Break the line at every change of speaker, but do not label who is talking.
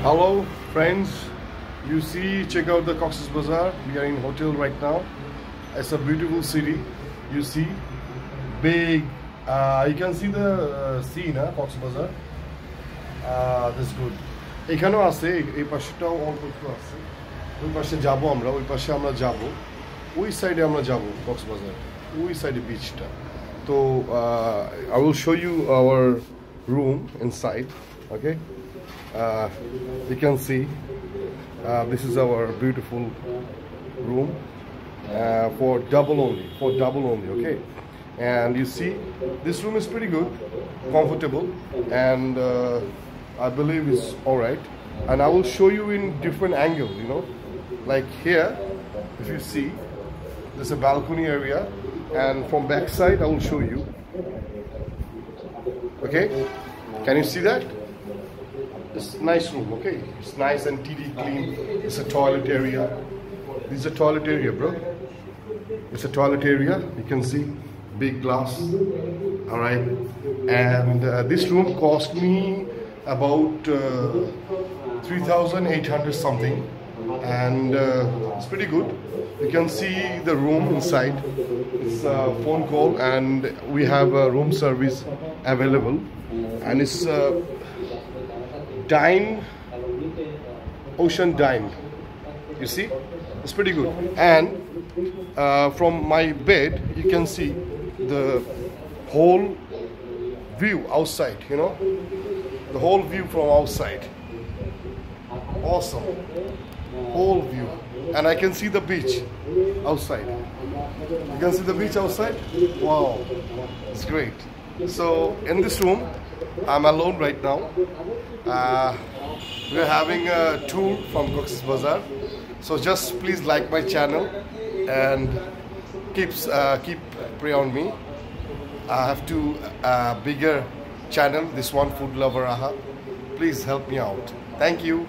Hello, friends. You see, check out the Cox's Bazaar. We are in hotel right now. It's a beautiful city. You see, big. Uh, you can see the uh, sea, na Cox's Bazaar. Uh, that's good. এখানেও আছে এই পাশেটাও অল্প একটু আছে ওই পাশে যাব আমরা ওই পাশে আমরা যাব ওই সাইডে আমরা যাব কক্সবাজার ওই সাইডে বিচটা তো I will show you our room inside okay you can see uh, this is our beautiful room uh, for double only for double only okay? And you see this room is pretty good comfortable and uh, I believe it's all right. And I will show you in different angle you know? Like here if you see there's a balcony area and from back side I will show you. Okay? Can you see that it's a nice room, okay? It's nice and TD clean. It's a toilet area. This is a toilet area, bro. It's a toilet area. You can see big glass. All right. And uh, this room cost me about uh, 3,800 something. And uh, it's pretty good. You can see the room inside. It's a phone call and we have a room service available. And it's dine. Ocean dine. You see? It's pretty good. And uh, from my bed you can see the whole view outside you know? The whole view from outside. Awesome. Whole view. And I can see the beach outside. You can see the beach outside? Wow. It's great so in this room I'm alone right now. Uh, we're having a tour from Cox's Bazar. So just please like my channel and keeps uh, keep pray on me. I have two uh, bigger channel. This one, Food Lover Rahat. Please help me out. Thank you.